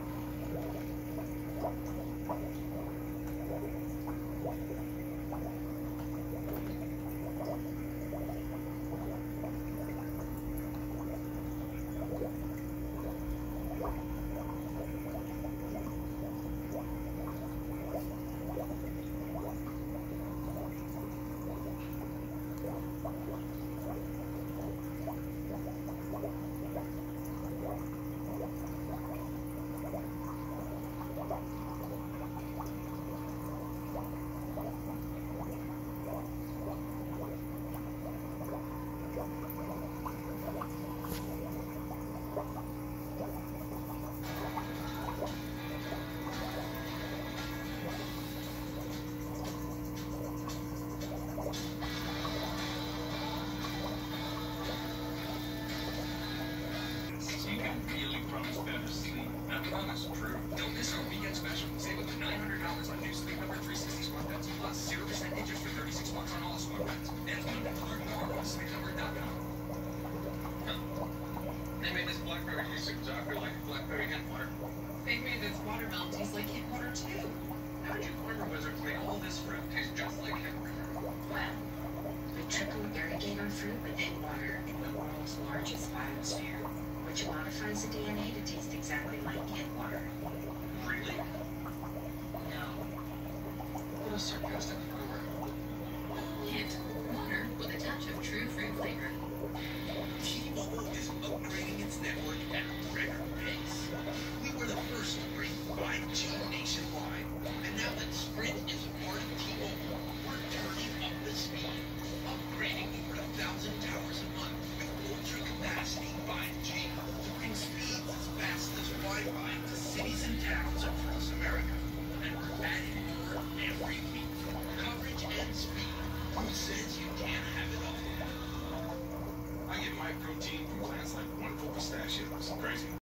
one. I promise. True. Don't miss our weekend special. Save up to $900 on new Sleep Number 360 squat beds. Plus 0% interest for 36 bucks on all squat beds. And learn more on sleepnumber.com. Huh. They made this blackberry taste exactly like blackberry hemp water. They made this watermelon taste like hemp water too. How did you clever wizards make all this fruit taste just like hemp? Well, we triple irrigate our fruit with hemp water in the world's largest biosphere, which modifies the DNA to taste exactly like hemp water. Really? No, a sarcastic America. Every week. Coverage and speed. Who says you can't have it all? I get my protein from plants like wonderful pistachios. Crazy.